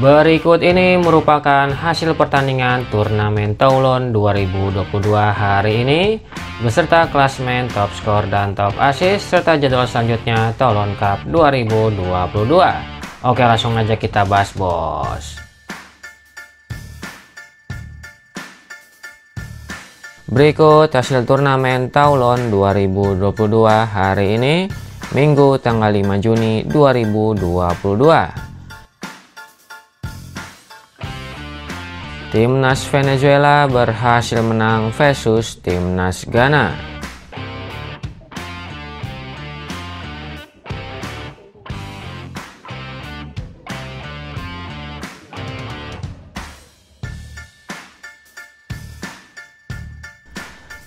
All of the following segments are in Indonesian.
Berikut ini merupakan hasil pertandingan turnamen Toulon 2022 hari ini beserta klasmen top skor dan top assist serta jadwal selanjutnya Toulon Cup 2022. Oke langsung aja kita bahas bos. Berikut hasil turnamen Toulon 2022 hari ini Minggu tanggal 5 Juni 2022. Timnas Venezuela berhasil menang versus Timnas Ghana.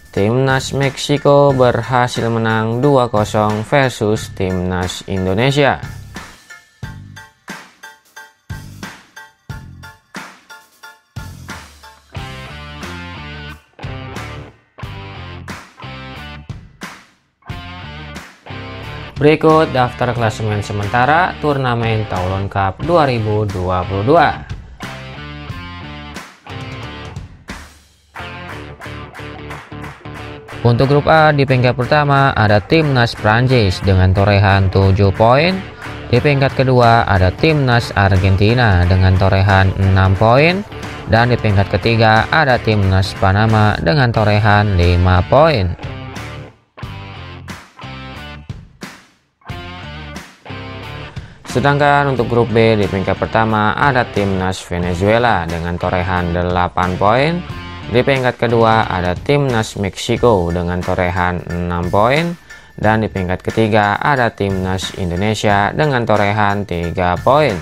Timnas Meksiko berhasil menang 2-0 versus Timnas Indonesia. Berikut daftar klasemen sementara turnamen Toulon Cup 2022. Untuk grup A di peringkat pertama ada timnas Prancis dengan torehan 7 poin. Di peringkat kedua ada timnas Argentina dengan torehan 6 poin. Dan di peringkat ketiga ada timnas Panama dengan torehan 5 poin. Sedangkan untuk grup B di peringkat pertama ada timnas Venezuela dengan torehan 8 poin. Di peringkat kedua ada timnas Meksiko dengan torehan 6 poin. Dan di peringkat ketiga ada timnas Indonesia dengan torehan 3 poin.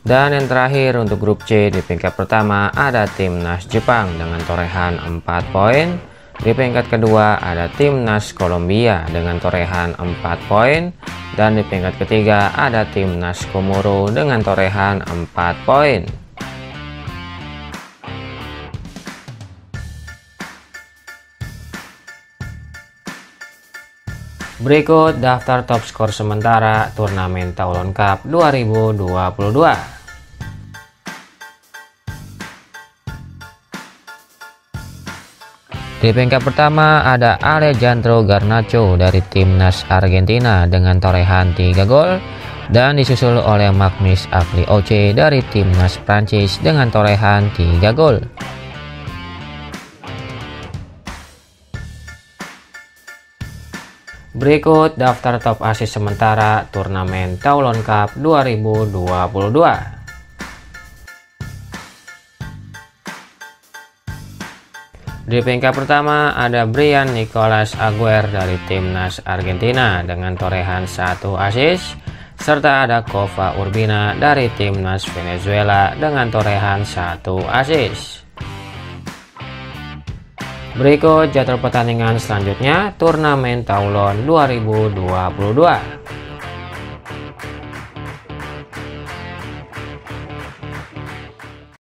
Dan yang terakhir untuk grup C di peringkat pertama ada timnas Jepang dengan torehan 4 poin. Di peringkat kedua ada timnas Kolombia dengan torehan 4 poin dan di peringkat ketiga ada timnas Komoro dengan torehan 4 poin. Berikut daftar top skor sementara turnamen Toulon Cup 2022. Di peringkat pertama ada Alejandro Garnacho dari timnas Argentina dengan torehan 3 gol dan disusul oleh Magnus Apli Oce dari timnas Prancis dengan torehan 3 gol. Berikut daftar top asis sementara turnamen Toulon Cup 2022. Di peringkat pertama ada Brian Nicolas Aguer dari timnas Argentina dengan torehan satu assist serta ada Kova Urbina dari timnas Venezuela dengan torehan satu assist. Berikut jadwal pertandingan selanjutnya turnamen Toulon 2022.